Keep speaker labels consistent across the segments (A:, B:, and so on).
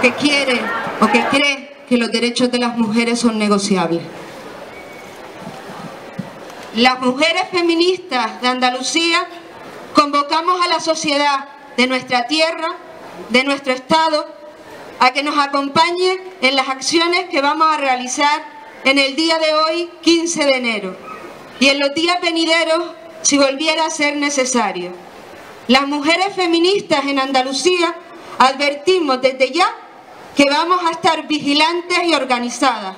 A: que quiere o que cree que los derechos de las mujeres son negociables. Las mujeres feministas de Andalucía convocamos a la sociedad de nuestra tierra, de nuestro Estado, a que nos acompañe en las acciones que vamos a realizar en el día de hoy, 15 de enero, y en los días venideros, si volviera a ser necesario. Las mujeres feministas en Andalucía advertimos desde ya que vamos a estar vigilantes y organizadas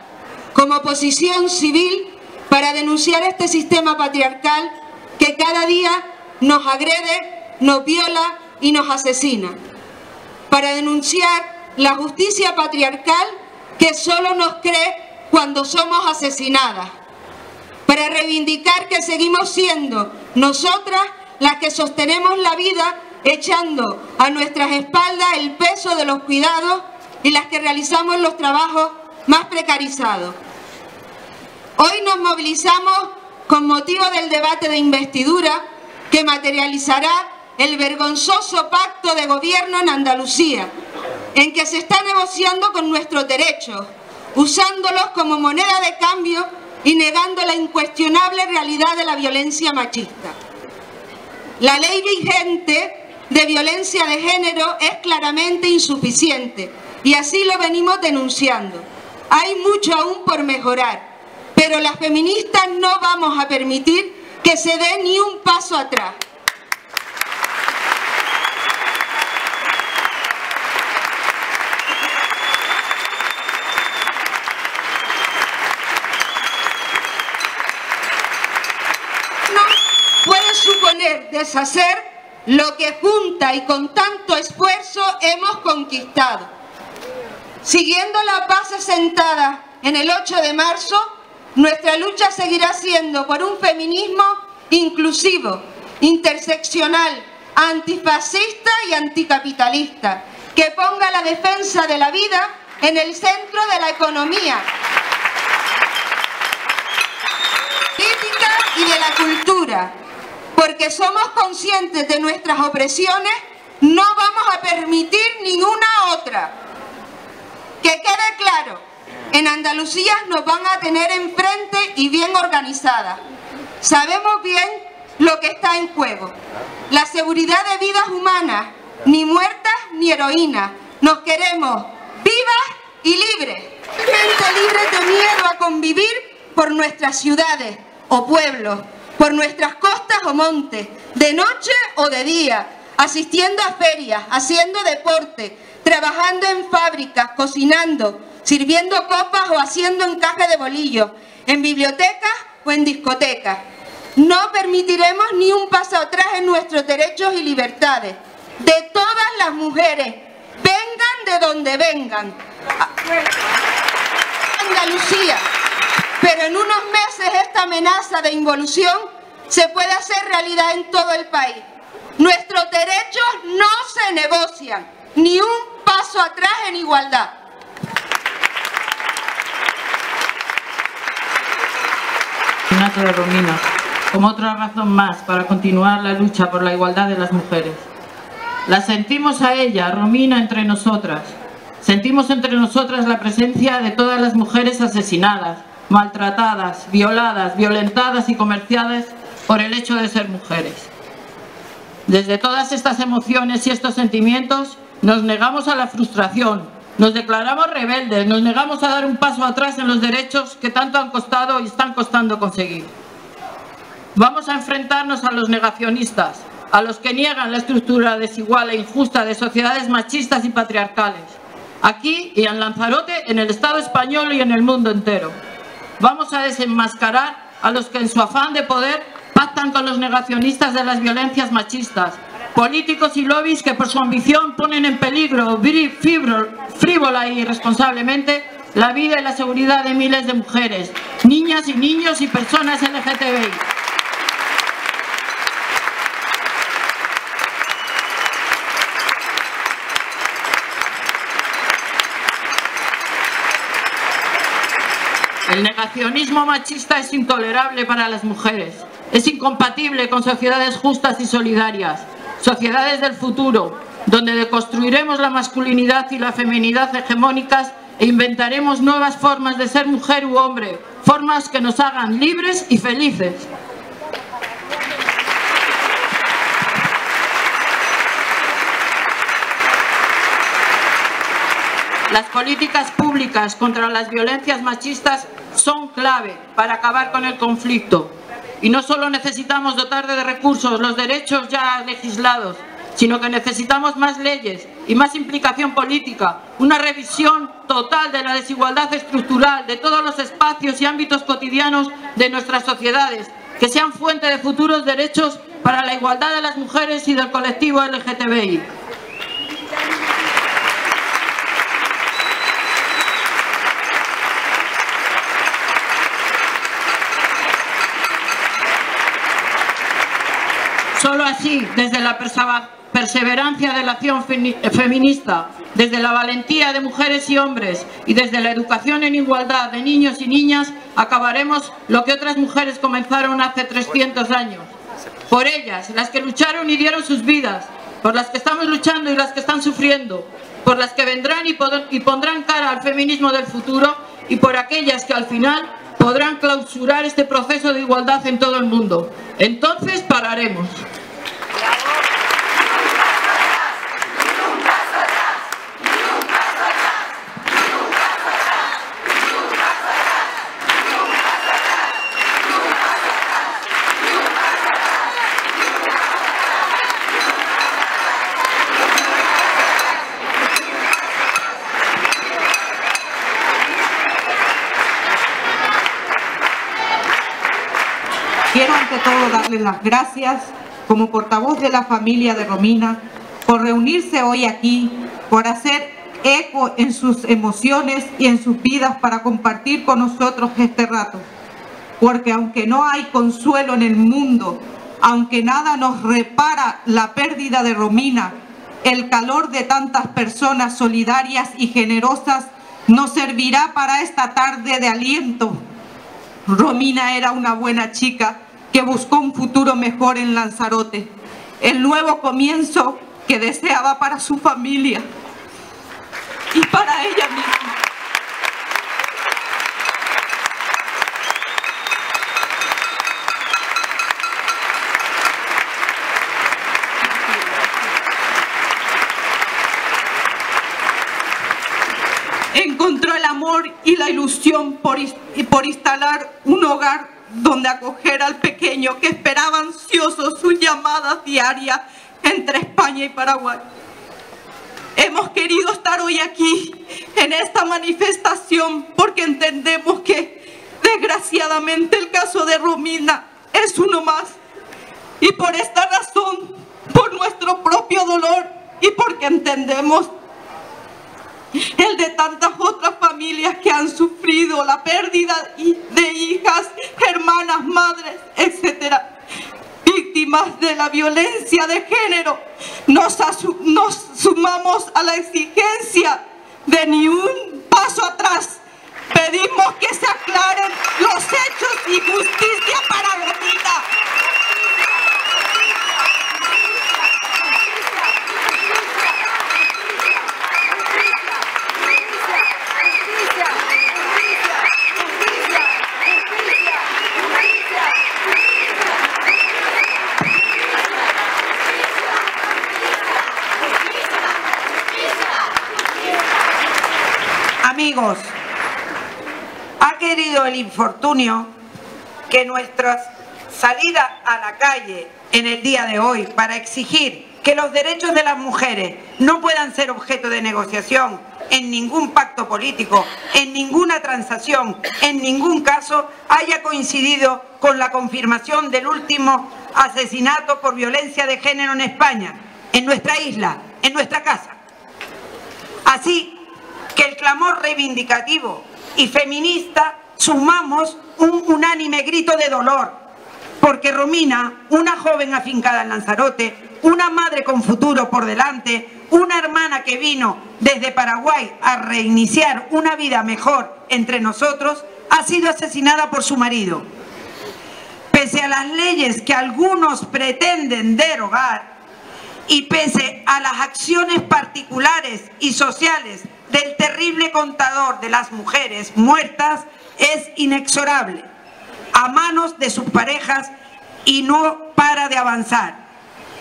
A: como oposición civil para denunciar este sistema patriarcal que cada día nos agrede, nos viola y nos asesina. Para denunciar la justicia patriarcal que solo nos cree cuando somos asesinadas. Para reivindicar que seguimos siendo nosotras las que sostenemos la vida echando a nuestras espaldas el peso de los cuidados y las que realizamos los trabajos más precarizados. Hoy nos movilizamos con motivo del debate de investidura que materializará el vergonzoso pacto de gobierno en Andalucía, en que se está negociando con nuestros derechos, usándolos como moneda de cambio y negando la incuestionable realidad de la violencia machista. La ley vigente de violencia de género es claramente insuficiente y así lo venimos denunciando. Hay mucho aún por mejorar, pero las feministas no vamos a permitir que se dé ni un paso atrás. Suponer deshacer lo que junta y con tanto esfuerzo hemos conquistado. Siguiendo la paz asentada en el 8 de marzo, nuestra lucha seguirá siendo por un feminismo inclusivo, interseccional, antifascista y anticapitalista, que ponga la defensa de la vida en el centro de la economía, política y de la cultura, porque somos conscientes de nuestras opresiones, no vamos a permitir ninguna otra. Claro, en Andalucía nos van a tener enfrente y bien organizadas. Sabemos bien lo que está en juego. La seguridad de vidas humanas, ni muertas ni heroínas. Nos queremos vivas y libres. Mente libres de miedo a convivir por nuestras ciudades o pueblos, por nuestras costas o montes, de noche o de día, asistiendo a ferias, haciendo deporte, trabajando en fábricas, cocinando, sirviendo copas o haciendo encaje de bolillos, en bibliotecas o en discotecas. No permitiremos ni un paso atrás en nuestros derechos y libertades. De todas las mujeres, vengan de donde vengan. Andalucía, pero en unos meses esta amenaza de involución se puede hacer realidad en todo el país. Nuestros derechos no se negocian, ni un paso atrás en igualdad.
B: de Romina, como otra razón más para continuar la lucha por la igualdad de las mujeres. La sentimos a ella, Romina, entre nosotras. Sentimos entre nosotras la presencia de todas las mujeres asesinadas, maltratadas, violadas, violentadas y comerciadas por el hecho de ser mujeres. Desde todas estas emociones y estos sentimientos nos negamos a la frustración, nos declaramos rebeldes, nos negamos a dar un paso atrás en los derechos que tanto han costado y están costando conseguir. Vamos a enfrentarnos a los negacionistas, a los que niegan la estructura desigual e injusta de sociedades machistas y patriarcales, aquí y en Lanzarote, en el Estado español y en el mundo entero. Vamos a desenmascarar a los que en su afán de poder pactan con los negacionistas de las violencias machistas, políticos y lobbies que por su ambición ponen en peligro frívola y irresponsablemente la vida y la seguridad de miles de mujeres, niñas y niños y personas LGTBI. El negacionismo machista es intolerable para las mujeres. Es incompatible con sociedades justas y solidarias, sociedades del futuro, donde deconstruiremos la masculinidad y la feminidad hegemónicas e inventaremos nuevas formas de ser mujer u hombre, formas que nos hagan libres y felices. Las políticas públicas contra las violencias machistas son clave para acabar con el conflicto. Y no solo necesitamos dotar de recursos los derechos ya legislados, sino que necesitamos más leyes y más implicación política, una revisión total de la desigualdad estructural de todos los espacios y ámbitos cotidianos de nuestras sociedades, que sean fuente de futuros derechos para la igualdad de las mujeres y del colectivo LGTBI. Solo así, desde la perseverancia de la acción feminista, desde la valentía de mujeres y hombres y desde la educación en igualdad de niños y niñas, acabaremos lo que otras mujeres comenzaron hace 300 años. Por ellas, las que lucharon y dieron sus vidas, por las que estamos luchando y las que están sufriendo, por las que vendrán y pondrán cara al feminismo del futuro y por aquellas que al final podrán clausurar este proceso de igualdad en todo el mundo. Entonces pararemos.
C: Quiero ante todo darle las gracias como portavoz de la familia de Romina por reunirse hoy aquí, por hacer eco en sus emociones y en sus vidas para compartir con nosotros este rato. Porque aunque no hay consuelo en el mundo, aunque nada nos repara la pérdida de Romina, el calor de tantas personas solidarias y generosas nos servirá para esta tarde de aliento Romina era una buena chica que buscó un futuro mejor en Lanzarote, el nuevo comienzo que deseaba para su familia y para ella misma. encontró el amor y la ilusión por, por instalar un hogar donde acoger al pequeño que esperaba ansioso sus llamadas diarias entre España y Paraguay. Hemos querido estar hoy aquí en esta manifestación porque entendemos que desgraciadamente el caso de Romina es uno más. Y por esta razón, por nuestro propio dolor y porque entendemos el de tantas otras familias que han sufrido la pérdida la violencia de género, nos, sumamos a la exigencia de ni un paso atrás. Pedimos que se aclaren los hechos y justicia para Romina.
D: Amigos, ha querido el infortunio que nuestra salida a la calle en el día de hoy para exigir que los derechos de las mujeres no puedan ser objeto de negociación en ningún pacto político, en ninguna transacción, en ningún caso haya coincidido con la confirmación del último asesinato por violencia de género en España, en nuestra isla, en nuestra casa. Así que el clamor reivindicativo y feminista sumamos un unánime grito de dolor, porque Romina, una joven afincada en Lanzarote, una madre con futuro por delante, una hermana que vino desde Paraguay a reiniciar una vida mejor entre nosotros, ha sido asesinada por su marido. Pese a las leyes que algunos pretenden derogar y pese a las acciones particulares y sociales del terrible contador de las mujeres muertas, es inexorable a manos de sus parejas y no para de avanzar.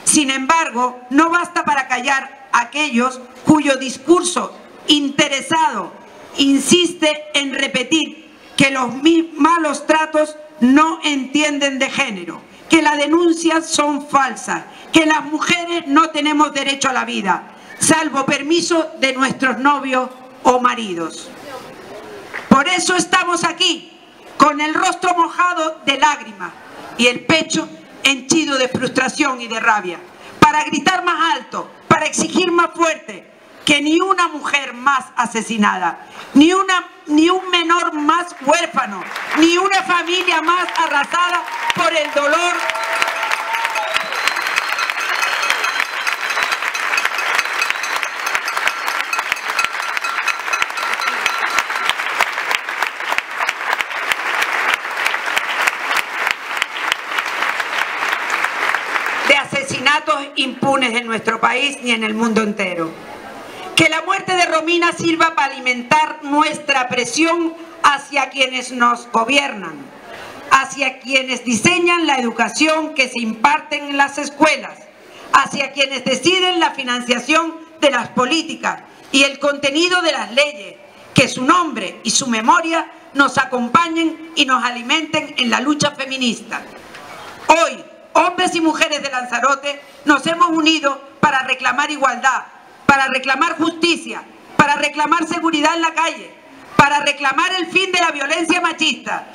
D: Sin embargo, no basta para callar a aquellos cuyo discurso interesado insiste en repetir que los malos tratos no entienden de género, que las denuncias son falsas, que las mujeres no tenemos derecho a la vida, salvo permiso de nuestros novios o maridos. Por eso estamos aquí, con el rostro mojado de lágrimas y el pecho henchido de frustración y de rabia, para gritar más alto, para exigir más fuerte, que ni una mujer más asesinada, ni, una, ni un menor más huérfano, ni una familia más arrasada por el dolor asesinatos impunes en nuestro país ni en el mundo entero. Que la muerte de Romina sirva para alimentar nuestra presión hacia quienes nos gobiernan, hacia quienes diseñan la educación que se imparte en las escuelas, hacia quienes deciden la financiación de las políticas y el contenido de las leyes, que su nombre y su memoria nos acompañen y nos alimenten en la lucha feminista. Hoy, hombres y mujeres de Lanzarote, nos hemos unido para reclamar igualdad, para reclamar justicia, para reclamar seguridad en la calle, para reclamar el fin de la violencia machista.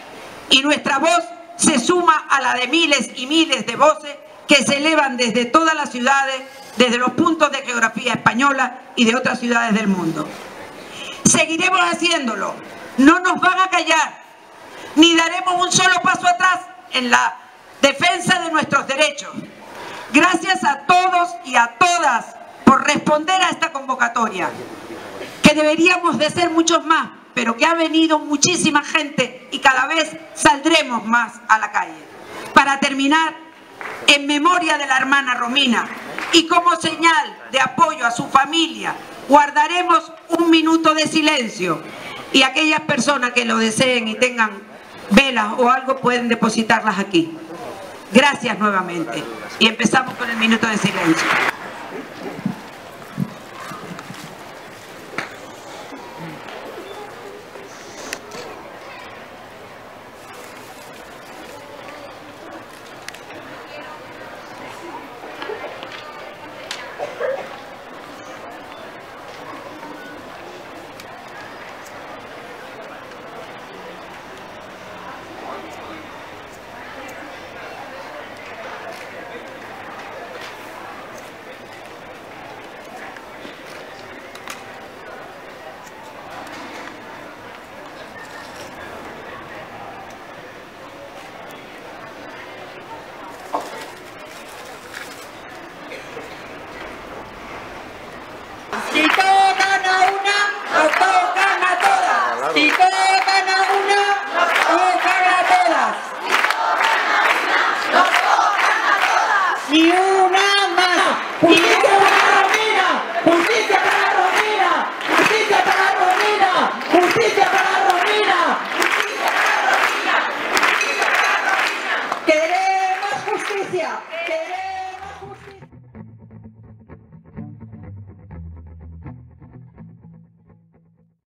D: Y nuestra voz se suma a la de miles y miles de voces que se elevan desde todas las ciudades, desde los puntos de geografía española y de otras ciudades del mundo. Seguiremos haciéndolo, no nos van a callar, ni daremos un solo paso atrás en la defensa de nuestros derechos. Gracias a todos y a todas por responder a esta convocatoria, que deberíamos de ser muchos más, pero que ha venido muchísima gente y cada vez saldremos más a la calle. Para terminar, en memoria de la hermana Romina y como señal de apoyo a su familia, guardaremos un minuto de silencio y aquellas personas que lo deseen y tengan velas o algo pueden depositarlas aquí. Gracias nuevamente. Y empezamos con el minuto de silencio. Viva